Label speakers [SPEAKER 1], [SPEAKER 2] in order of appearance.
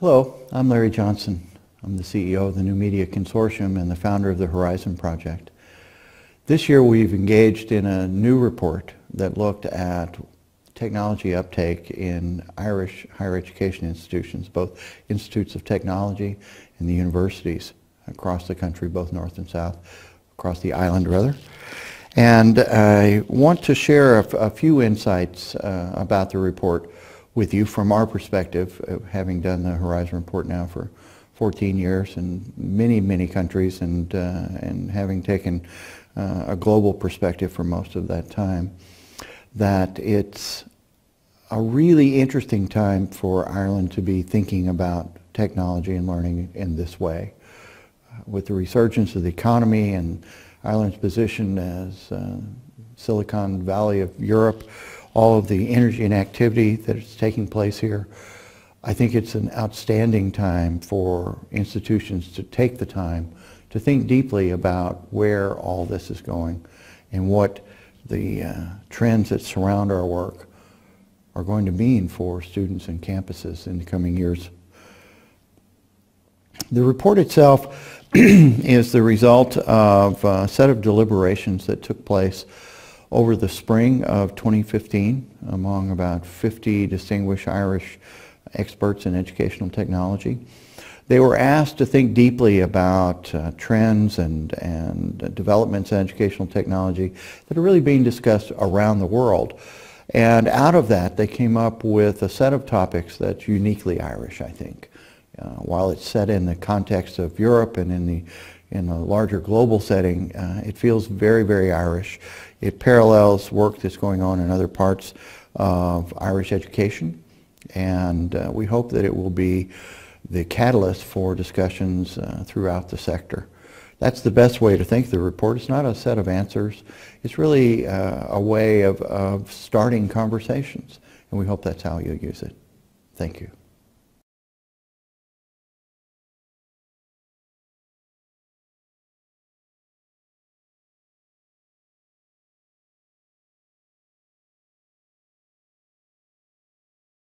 [SPEAKER 1] Hello, I'm Larry Johnson. I'm the CEO of the New Media Consortium and the founder of the Horizon Project. This year we've engaged in a new report that looked at technology uptake in Irish higher education institutions, both institutes of technology and the universities across the country, both north and south, across the island rather. And I want to share a, few insights uh, about the report with you from our perspective, uh, having done the Horizon Report now for 14 years in many, many countries and, uh, and having taken uh, a global perspective for most of that time, that it's a really interesting time for Ireland to be thinking about technology and learning in this way. With the resurgence of the economy and Ireland's position as uh, Silicon Valley of Europe, all of the energy and activity that is taking place here, I think it's an outstanding time for institutions to take the time to think deeply about where all this is going and what the uh, trends that surround our work are going to mean for students and campuses in the coming years. The report itself is the result of a set of deliberations that took place over the spring of 2015 among about 50 distinguished Irish experts in educational technology. They were asked to think deeply about uh, trends and, and developments in educational technology that are really being discussed around the world. And out of that, they came up with a set of topics that's uniquely Irish, I think. Uh, while it's set in the context of Europe and in the in a larger global setting, uh, it feels very, very Irish. It parallels work that's going on in other parts of Irish education, and uh, we hope that it will be the catalyst for discussions uh, throughout the sector. That's the best way to think of the report. It's not a set of answers. It's really uh, a way of, of starting conversations, and we hope that's how you'll use it. Thank you.